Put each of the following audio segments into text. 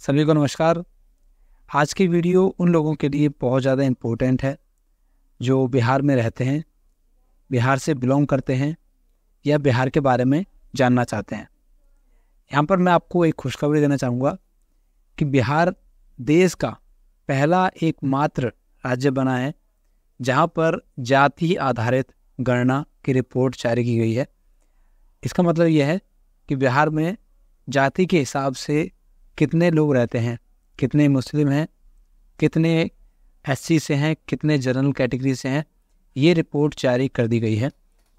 सभी को नमस्कार। आज की वीडियो उन लोगों के लिए बहुत ज़्यादा इम्पोर्टेंट है, जो बिहार में रहते हैं, बिहार से बिलोंग करते हैं, या बिहार के बारे में जानना चाहते हैं। यहाँ पर मैं आपको एक खुशखबरी देना चाहूँगा कि बिहार देश का पहला एकमात्र राज्य बना है, जहाँ पर जाति आधारित गणना की रिपोर्ट जारी की गई है। इसका मतलब यह है कि बिहार में जाति के हिसाब से कितने लोग रहते हैं, कितने मुस्लिम हैं, कितने एस से हैं, कितने जनरल कैटेगरी से हैं, ये रिपोर्ट जारी कर दी गई है।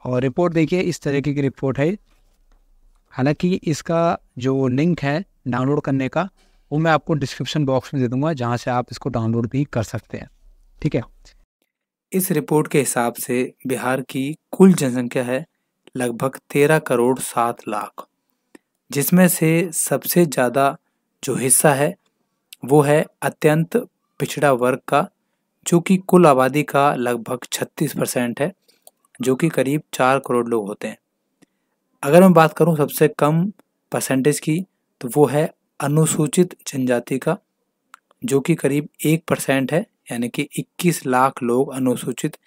और रिपोर्ट देखिए, इस तरीके की रिपोर्ट है। हालाँकि इसका जो लिंक है डाउनलोड करने का, वो मैं आपको डिस्क्रिप्शन बॉक्स में दे दूँगा, जहाँ से आप इसको डाउनलोड भी कर सकते हैं। ठीक है? इस रिपोर्ट के हिसाब से बिहार की कुल जनसंख्या है लगभग तेरह करोड़ सात लाख, जिसमें से सबसे ज़्यादा जो हिस्सा है, वो है अत्यंत पिछड़ा वर्ग का, जो कि कुल आबादी का लगभग 36 परसेंट है, जो कि करीब चार करोड़ लोग होते हैं। अगर मैं बात करूँ सबसे कम परसेंटेज की तो वो है अनुसूचित जनजाति का, जो कि करीब एक परसेंट है, यानी कि 21 लाख लोग अनुसूचित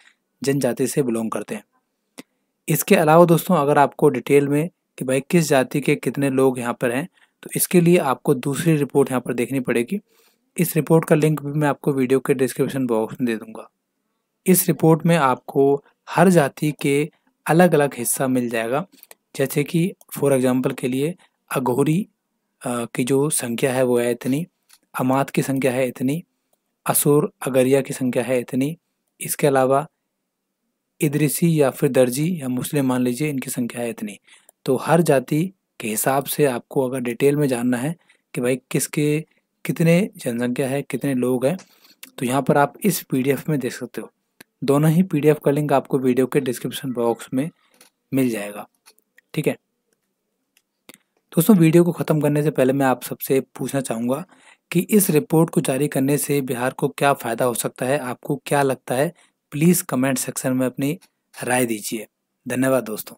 जनजाति से बिलोंग करते हैं। इसके अलावा दोस्तों, अगर आपको डिटेल में कि भाई किस जाति के कितने लोग यहाँ पर हैं तो इसके लिए आपको दूसरी रिपोर्ट यहाँ पर देखनी पड़ेगी। इस रिपोर्ट का लिंक भी मैं आपको वीडियो के डिस्क्रिप्शन बॉक्स में दे दूँगा। इस रिपोर्ट में आपको हर जाति के अलग अलग हिस्सा मिल जाएगा। जैसे कि फॉर एग्जांपल के लिए अघोरी की जो संख्या है वो है इतनी, अमात की संख्या है इतनी, असुर, अगरिया की संख्या है इतनी। इसके अलावा इदरीसी या फिर दर्जी या मुस्लिम मान लीजिए इनकी संख्या है इतनी। तो हर जाति के हिसाब से आपको अगर डिटेल में जानना है कि भाई किसके, कितने जनसंख्या है, कितने लोग हैं तो यहाँ पर आप इस पीडीएफ में देख सकते हो। दोनों ही पीडीएफ का लिंक आपको वीडियो के डिस्क्रिप्शन बॉक्स में मिल जाएगा। ठीक है? दोस्तों, वीडियो को ख़त्म करने से पहले मैं आप सबसे पूछना चाहूँगा कि इस रिपोर्ट को जारी करने से बिहार को क्या फ़ायदा हो सकता है? आपको क्या लगता है? प्लीज़ कमेंट सेक्शन में अपनी राय दीजिए। धन्यवाद दोस्तों।